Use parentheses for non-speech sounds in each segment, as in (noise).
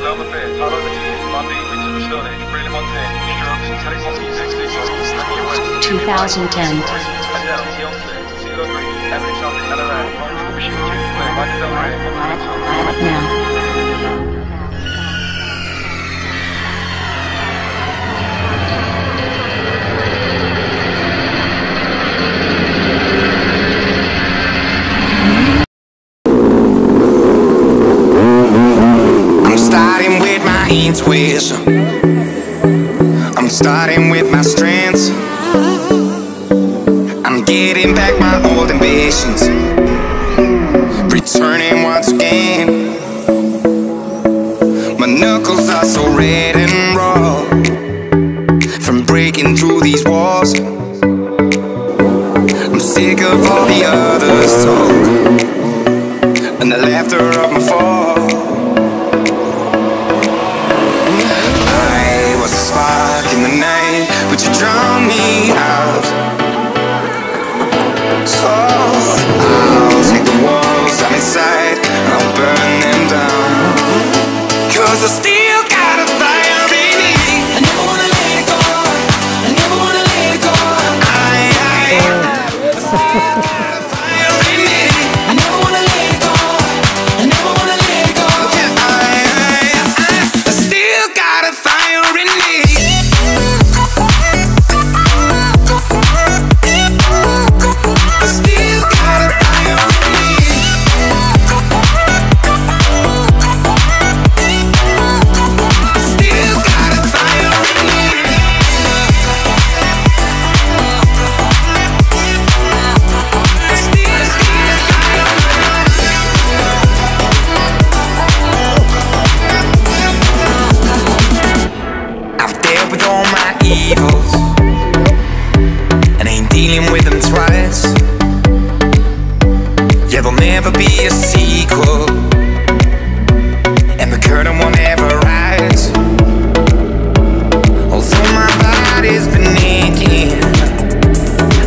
Michael Connelly, Joy Division, Brandon Whitehead, Michael Jackson, Brenton Smith, Run DMC, Salt and Bird, Sugar Hill Gang, Teena Marie, Womack and Womack, ZZ Top, Shanty Carr, Tupac, Adam Ed, Adam Ed, Jack, Ben Harper, Charles Kennedy, John Fuller, DJ Sing, Dillinger, EZ, Hot Boy Smith, Brass and Fire, Kris Kross, Mochiba, Dance, Money Side, Cheyenne Beck, Stamp, Strike, Prodigy, Todd Edwards, Streets, Amy Winehouse, Cycles, Money Red, 2000. Benny Strong, Jamie T, John Mayer, Kings of Leon, The Maccabees, Mark Ronson, Maximo Park, Trolloc, MGMT, Loma Beard, Harlow the Tears, Mandy, Wings of the Stone Age, Ray Strokes, Teddy Monkey, Six Six, West, 2010. Adele, Beyonce, CeeLo Green, Emily Sanders, Ella Ray, Florence and the Machine, James Blake, Michael Del Rey, Now. Intuition. I'm starting with my strengths. I'm getting back my old ambitions. Returning once again. My knuckles are so red and raw from breaking through these walls. I'm sick of all the others' talk and the laughter of my fall. So I'll take the walls I'm inside, dealing with them twice. Yeah, there'll never be a sequel, and the curtain won't ever rise. Although my body's been aching,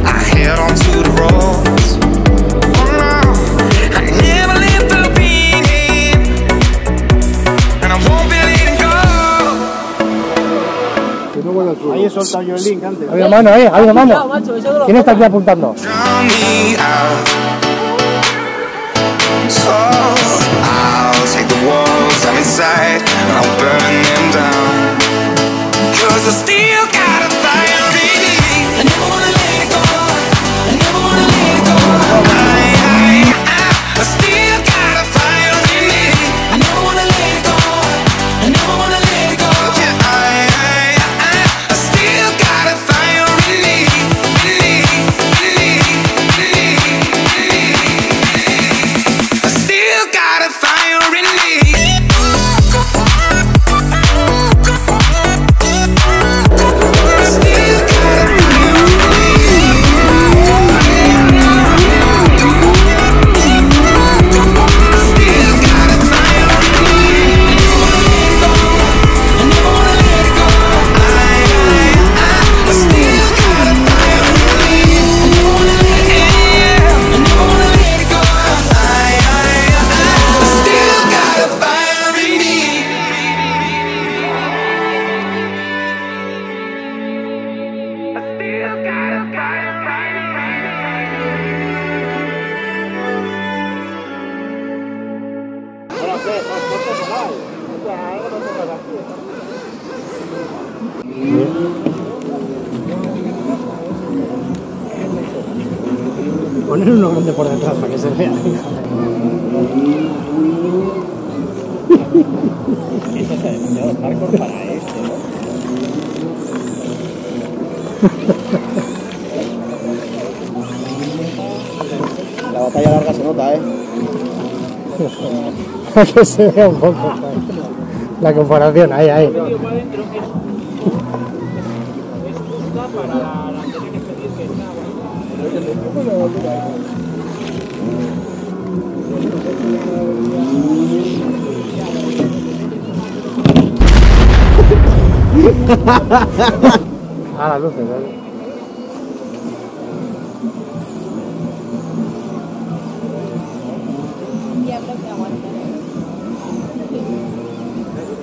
I held on to the ropes. Oh no, I never let the being in, and I won't Ahí he soltado yo el link antes. Había mano, ¿eh? Había mano. ¿Quién está aquí apuntando? drown me out. So I'll take the walls I'm inside and I'll burn them poner uno grande por detrás para que se vea. La batalla larga se nota, ¿eh? (laughs) Para que se vea un poco. La comparación, ahí, ahí ah, las luces, ¿vale?